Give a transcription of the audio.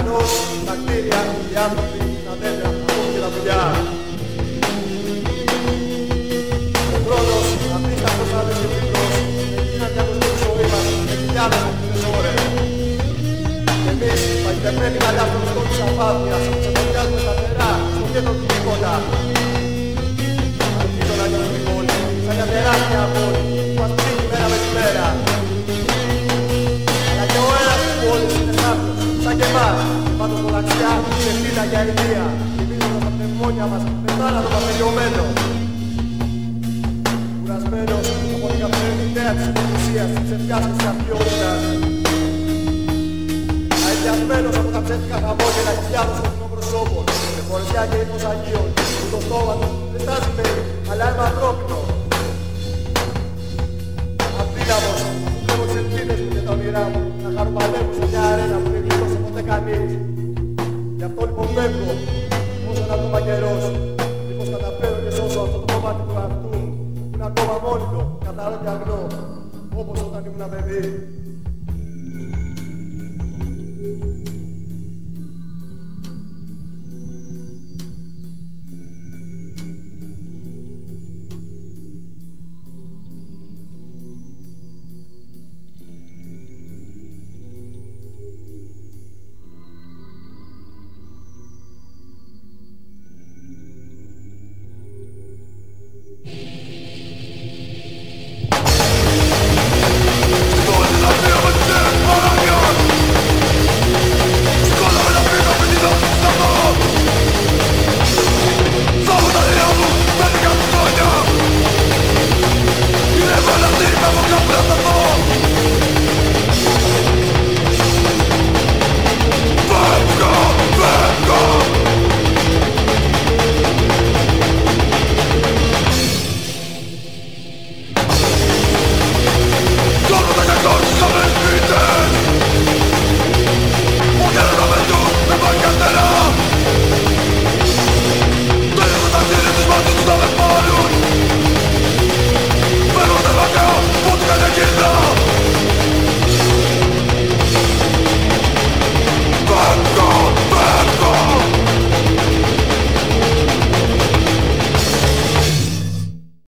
Ο ουρανός, τα κτίρια, οι άνθρωποι, τα δέντρα, ακόμη και τα πουλιά. Ο χρόνος, απίστευτος άντρες και πικρός, έγιναν για τη ζωή μας με χιλιάδες αυτές ώρες. Και εμείς, παγιδεμένοι μαλλιά στο μυαλό της απάθειας, ξεπερνιάζουμε τα εμάς, πάνω μοναξιά, σε φύλλα για ιδία, θυμίζοντας τα πνευμόνια μας με θάνατο παπελιωμένο. Κουρασμένος από την καθημερινή ιδέα της υποκρισίας, της ψευδιάς και της αφιότητας. Αειδιασμένος από τα ψεύτικα χαμόγελα χιλιάδων σκοτεινών προσώπων, με φορεσιά και ύπνος Αγίων, που το στόμα του δεν στάζει με αλλά είμαι ανθρώπινο. Αδύναμος, αυτό λοιπόν φεύγω, όσο είναι ακόμα καιρός, μήπως καταφέρω και σώσω αυτό το κομμάτι του εαυτού μου, που είναι ακόμα μόνιμο, καθαρό και αγνό, όπως όταν ήμουν παιδί.